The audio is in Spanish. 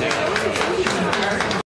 Gracias.